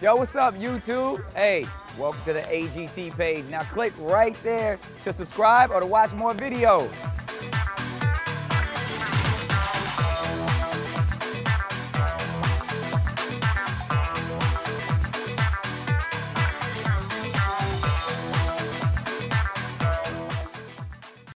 Yo, what's up, YouTube? Hey, welcome to the AGT page. Now click right there to subscribe or to watch more videos.